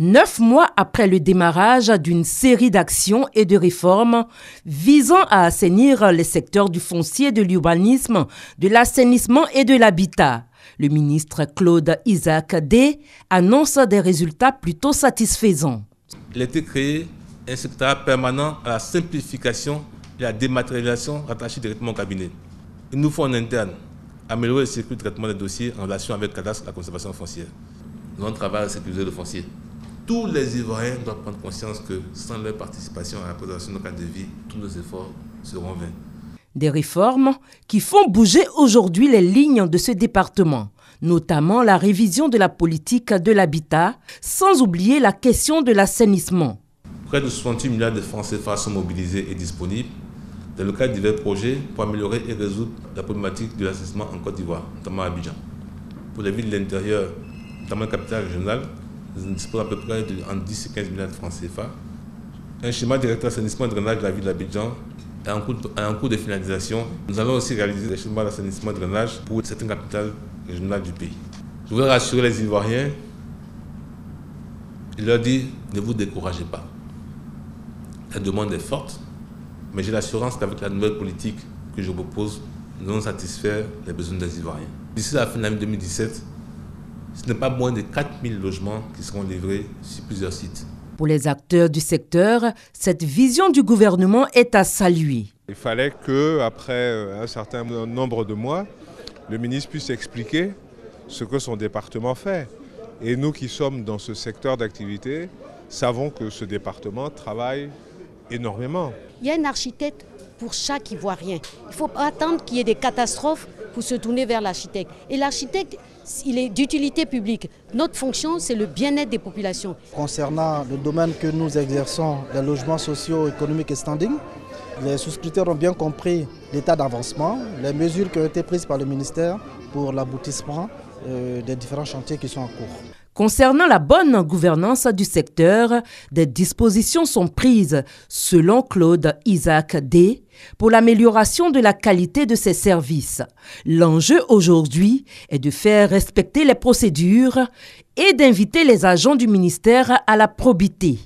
Neuf mois après le démarrage d'une série d'actions et de réformes visant à assainir les secteurs du foncier, de l'urbanisme, de l'assainissement et de l'habitat, le ministre Claude Isaac D annonce des résultats plutôt satisfaisants. Il a été créé un secteur permanent à la simplification et à la dématérialisation rattachée directement au cabinet. Il nous faut en interne améliorer le circuit de traitement des dossiers en relation avec Cadastre la conservation foncière. Nous travaillons travail à sécuriser le foncier tous les Ivoiriens doivent prendre conscience que sans leur participation à la préservation de nos cadres de vie, tous nos efforts seront vains. Des réformes qui font bouger aujourd'hui les lignes de ce département, notamment la révision de la politique de l'habitat, sans oublier la question de l'assainissement. Près de 68 milliards de francs CFA sont mobilisés et disponibles dans le cadre de divers projets pour améliorer et résoudre la problématique de l'assainissement en Côte d'Ivoire, notamment à Abidjan. Pour les villes de l'intérieur, notamment la capitale régionale, nous disposons à peu près de, entre 10 et 15 milliards de francs CFA. Un schéma directeur d'assainissement et drainage de la ville d'Abidjan est en, cours de, en cours de finalisation. Nous allons aussi réaliser des schémas d'assainissement et drainage pour certaines capitales régionales du pays. Je voudrais rassurer les Ivoiriens et leur dire ne vous découragez pas. La demande est forte, mais j'ai l'assurance qu'avec la nouvelle politique que je propose, nous allons satisfaire les besoins des Ivoiriens. D'ici la fin de l'année 2017, ce n'est pas moins de 4000 logements qui seront livrés sur plusieurs sites. Pour les acteurs du secteur, cette vision du gouvernement est à saluer. Il fallait que, après euh, un certain nombre de mois, le ministre puisse expliquer ce que son département fait. Et nous qui sommes dans ce secteur d'activité, savons que ce département travaille énormément. Il y a un architecte pour chaque Ivoirien. Il ne faut pas attendre qu'il y ait des catastrophes pour se tourner vers l'architecte. Et l'architecte, il est d'utilité publique. Notre fonction, c'est le bien-être des populations. Concernant le domaine que nous exerçons, les logements sociaux, économiques et standing, les souscripteurs ont bien compris l'état d'avancement, les mesures qui ont été prises par le ministère pour l'aboutissement euh, des différents chantiers qui sont en cours. Concernant la bonne gouvernance du secteur, des dispositions sont prises, selon Claude Isaac D, pour l'amélioration de la qualité de ces services. L'enjeu aujourd'hui est de faire respecter les procédures et d'inviter les agents du ministère à la probité.